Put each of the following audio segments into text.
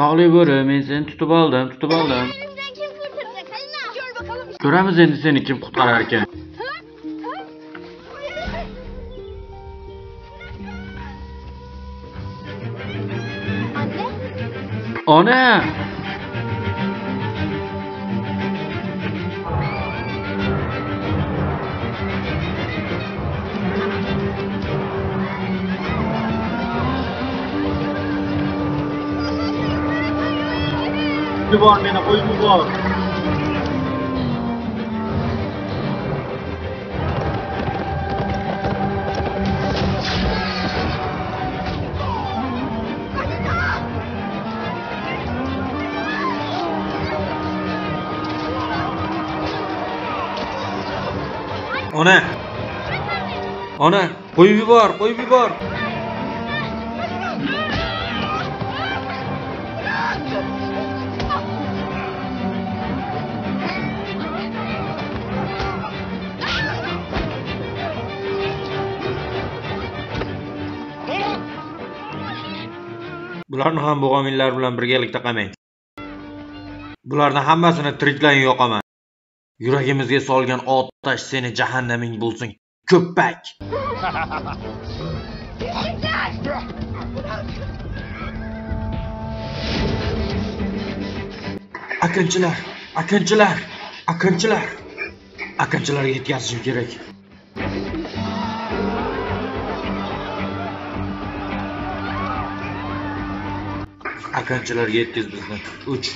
Sallıyorum ben seni tutup aldım tutup aldım. Elimizden kim kurtaracak Halina? Gör bakalım. Göremez seni seni kim kurtararken. Anne. Anne. yüklü var mena boyumuz var. Ona. Ona. Koyu bir var, koyu bir var. Bularni ham bo'g'ominlar bilan birgalikda qamang. Bularni hammasini tiriklayin yoqaman. Yuragimizga solgan otash seni jahannaming bo'lsin. Ko'ppak. Akinchilar, akinchilar, akinchilar. Akinchilarga yetkazishim kerak. Akinchilarga yetkiz bizni. 3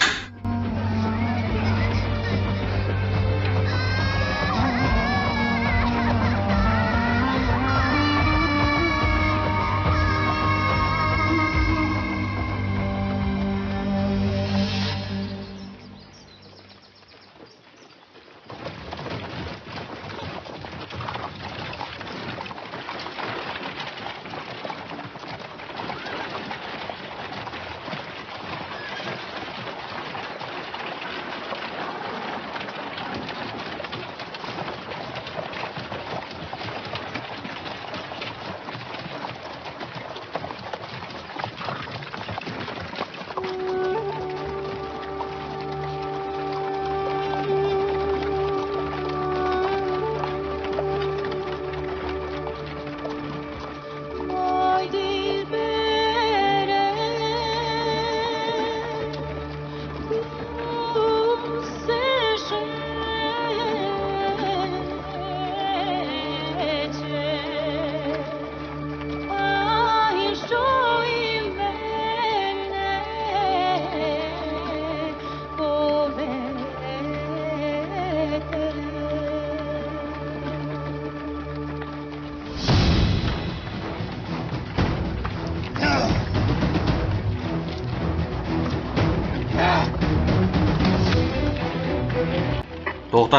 To'xtat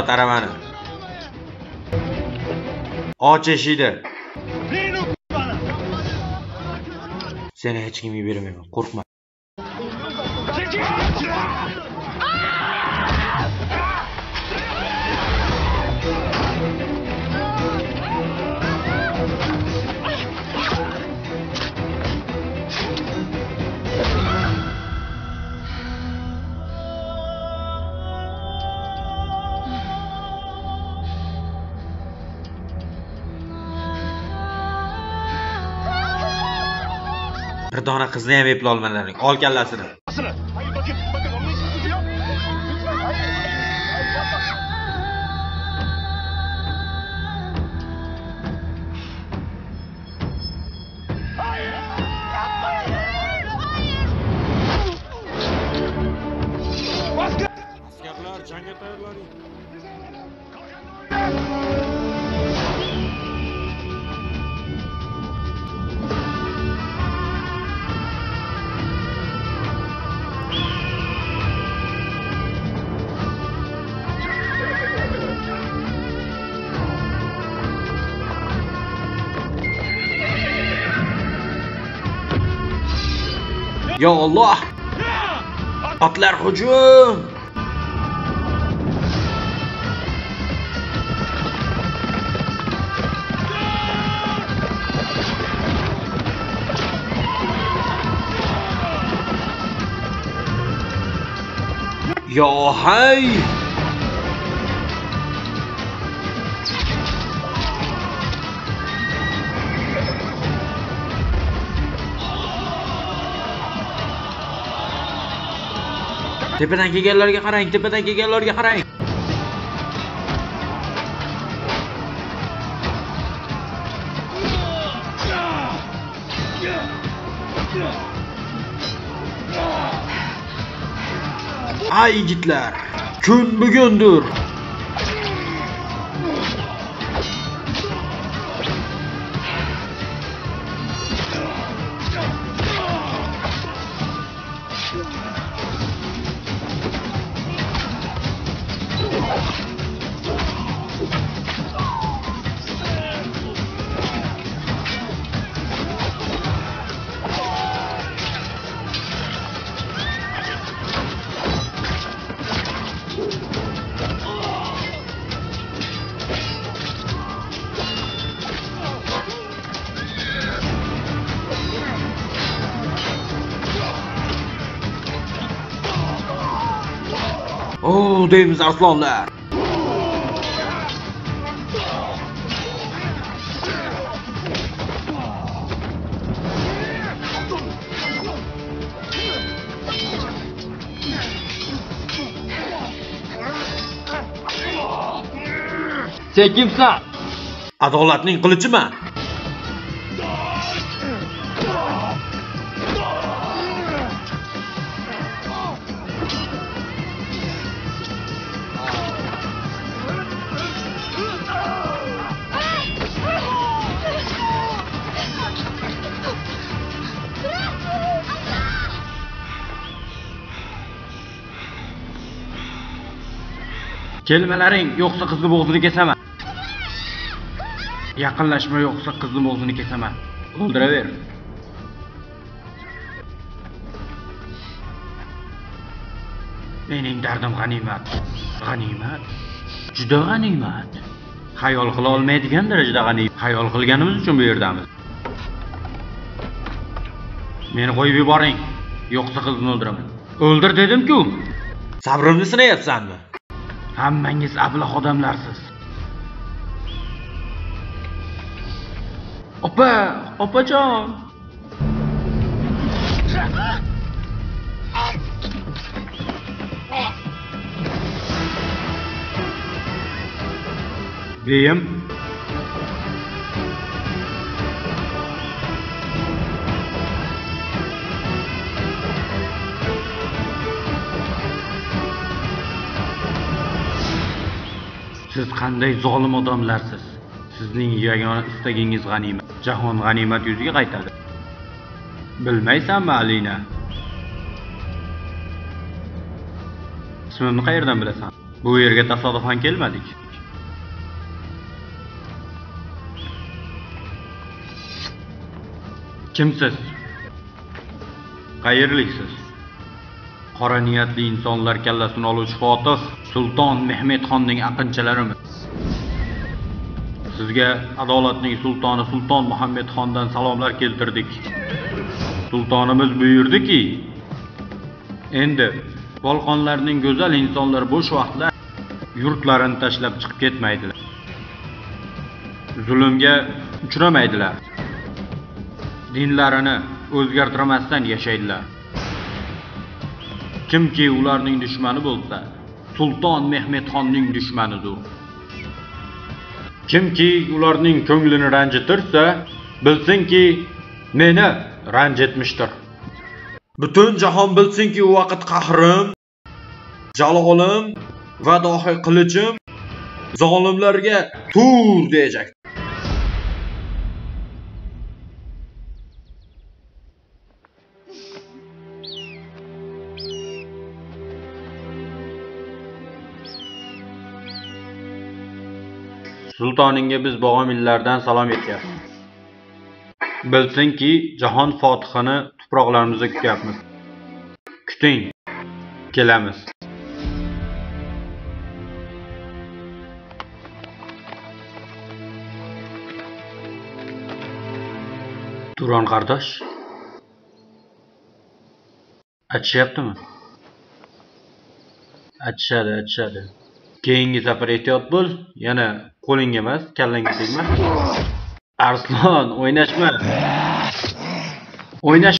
aravani. Och eshikni. Seni hech kimga bermayman, qo'rqma. Bir dona qizni ham eplolmading. Ol kallasini. Ya Allah! Atlar hujum! yo hay tepadan kelganlarga qarang tepadan kelganlarga qarang ay yigitlar kun bugundir suv deymiz arslonlar sen kimsan? Adolatning qilichiman kelmalaring yo'qsa qizni bo'g'zini kesaman. Yaqinlashma yo'qsa qizni bo'g'zini kesaman. O'ldiraver. Mening dardim g'animat. G'animat? Juda g'animat. Xayol qila olmaydigan darajada g'animat. Xayol qilganimiz uchun bu yerdamiz. Meni qo'yib yuboring. Yo'qsa qizni o'ldiraman. O'ldir dedim-ku. Sabrimni sinayapsanmi? Hammangiz ablah odamlarsiz. Opa opajon. Beyim. Qanday zolim odamlarsiz? Sizning yagona istagingiz g'animat jahon g'animat yuziga qaytadi. Bilmaysanmi alina? Ismimni qayerdan bilasan? Bu yerga tasodifan kelmadik. Kimsiz? Qayerliksiz? Qora niyatli insonlar kallasini oluvchi fotih sulton mehmedxonning aqinchalarimiz sizga adolatning sultoni sulton muhammedxondan salomlar keltirdik. Sultonimiz buyurdiki endi bolqonlarning go'zal insonlar bo'sh vaqtlar yurtlarini tashlab chiqib ketmaydilar. Zulmga uchramaydilar. Dinlarini o'zgartirmasdan yashaydilar. Kimki ularning dushmani bo'lsa sulton mehmedxonning dushmanidir kimki ularning ko'nglini ranjitirsa bilsinki meni ranjitmishdir butun jahon bilsinki u vaqt qahrim jalolim va dohiy qilichim zolimlarga tur deyajak sultoningga biz bog'omillardan salom yetyapmiz bilsinki jahon fotihini tuproqlarimizda kutyapmiz. Kuting kelamiz. Turon qardosh achishyaptimi achishadi achishadi keyingi safar ehtiyot bo'l. Yana qo'lingga emas kallangga tegma arslon o'ynashma. O'ynash